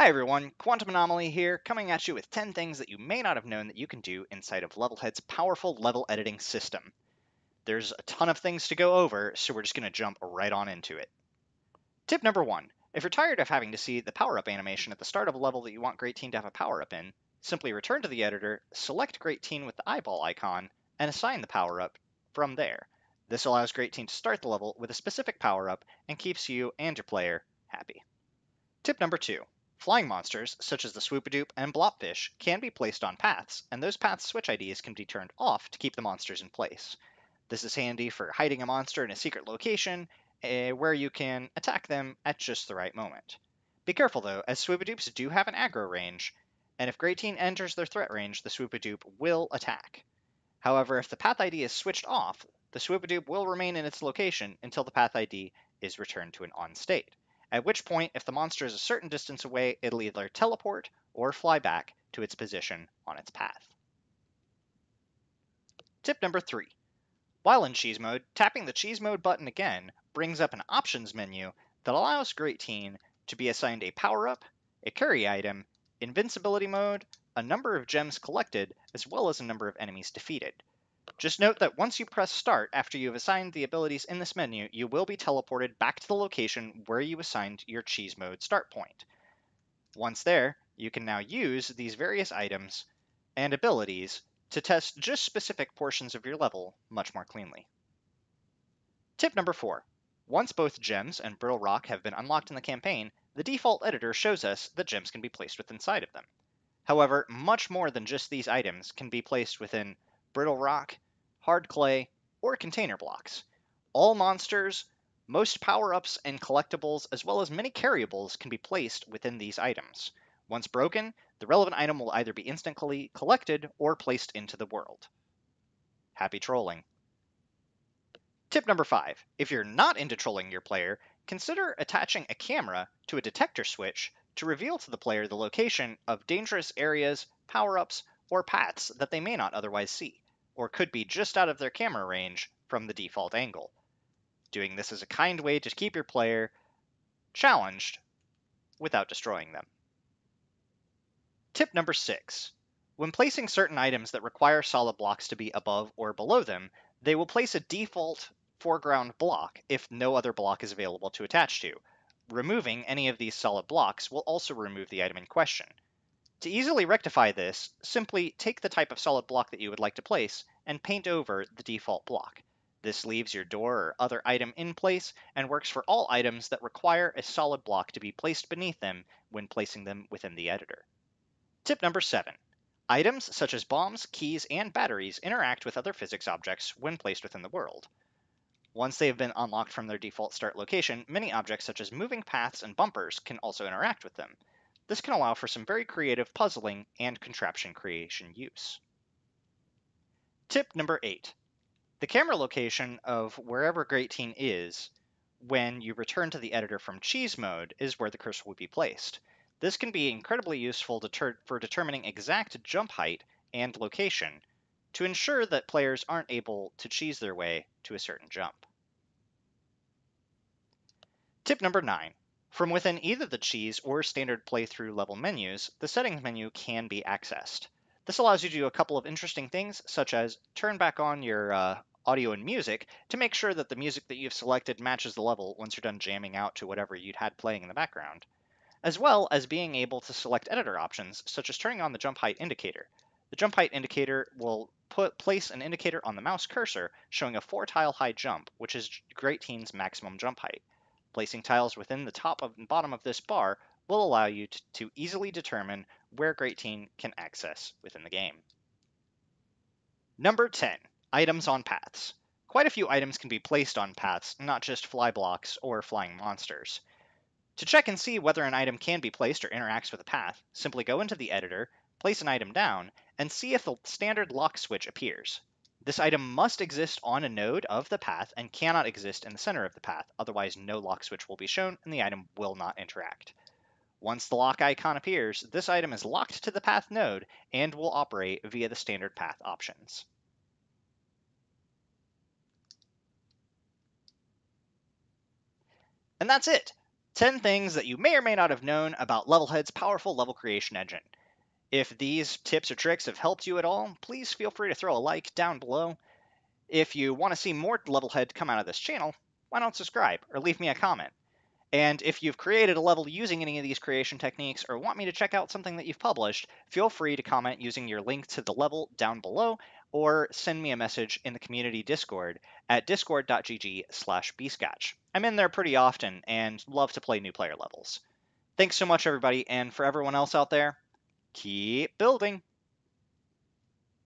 Hi everyone, Quantum Anomaly here, coming at you with 10 things that you may not have known that you can do inside of Levelhead's powerful level editing system. There's a ton of things to go over, so we're just going to jump right on into it. Tip number one, if you're tired of having to see the power-up animation at the start of a level that you want GR-18 to have a power-up in, simply return to the editor, select GR-18 with the eyeball icon, and assign the power-up from there. This allows GR-18 to start the level with a specific power-up and keeps you and your player happy. Tip number two, Flying monsters, such as the Swoopadoop and Blopfish, can be placed on paths, and those paths switch IDs can be turned off to keep the monsters in place. This is handy for hiding a monster in a secret location, uh, where you can attack them at just the right moment. Be careful though, as Swoopadoops do have an aggro range, and if GR-18 enters their threat range, the Swoopadoop will attack. However, if the path ID is switched off, the Swoopadoop will remain in its location until the path ID is returned to an on state at which point, if the monster is a certain distance away, it'll either teleport or fly back to its position on its path. Tip number three. While in cheese mode, tapping the cheese mode button again brings up an options menu that allows GR-18 to be assigned a power-up, a carry item, invincibility mode, a number of gems collected, as well as a number of enemies defeated. Just note that once you press start after you have assigned the abilities in this menu, you will be teleported back to the location where you assigned your cheese mode start point. Once there, you can now use these various items and abilities to test just specific portions of your level much more cleanly. Tip number 4. Once both gems and brittle rock have been unlocked in the campaign, the default editor shows us that gems can be placed within inside of them. However, much more than just these items can be placed within brittle rock, hard clay, or container blocks. All monsters, most power-ups and collectibles, as well as many carryables can be placed within these items. Once broken, the relevant item will either be instantly collected or placed into the world. Happy trolling. Tip number 5. If you're not into trolling your player, consider attaching a camera to a detector switch to reveal to the player the location of dangerous areas, power-ups, or paths that they may not otherwise see or could be just out of their camera range from the default angle. Doing this is a kind way to keep your player challenged without destroying them. Tip number 6. When placing certain items that require solid blocks to be above or below them, they will place a default foreground block if no other block is available to attach to. Removing any of these solid blocks will also remove the item in question. To easily rectify this, simply take the type of solid block that you would like to place and paint over the default block. This leaves your door or other item in place and works for all items that require a solid block to be placed beneath them when placing them within the editor. Tip number 7. Items such as bombs, keys, and batteries interact with other physics objects when placed within the world. Once they have been unlocked from their default start location, many objects such as moving paths and bumpers can also interact with them. This can allow for some very creative puzzling and contraption creation use. Tip number eight. The camera location of wherever GR-18 is when you return to the editor from cheese mode is where the cursor will be placed. This can be incredibly useful for determining exact jump height and location to ensure that players aren't able to cheese their way to a certain jump. Tip number 9. From within either the cheese or standard playthrough level menus, the settings menu can be accessed. This allows you to do a couple of interesting things, such as turn back on your uh, audio and music to make sure that the music that you've selected matches the level once you're done jamming out to whatever you'd had playing in the background, as well as being able to select editor options, such as turning on the jump height indicator. The jump height indicator will put place an indicator on the mouse cursor showing a four tile high jump, which is GR-18's maximum jump height. Placing tiles within the top and bottom of this bar will allow you to, to easily determine where GR-18 can access within the game. Number 10. Items on paths. Quite a few items can be placed on paths, not just fly blocks or flying monsters. To check and see whether an item can be placed or interacts with a path, simply go into the editor, place an item down, and see if the standard lock switch appears. This item must exist on a node of the path and cannot exist in the center of the path, otherwise no lock switch will be shown and the item will not interact. Once the lock icon appears, this item is locked to the path node and will operate via the standard path options. And that's it! 10 things that you may or may not have known about Levelhead's powerful level creation engine. If these tips or tricks have helped you at all, please feel free to throw a like down below. If you want to see more Levelhead come out of this channel, why don't subscribe or leave me a comment? And if you've created a level using any of these creation techniques or want me to check out something that you've published, feel free to comment using your link to the level down below or send me a message in the community Discord at discord.gg slash bscotch. I'm in there pretty often and love to play new player levels. Thanks so much, everybody, and for everyone else out there, keep building!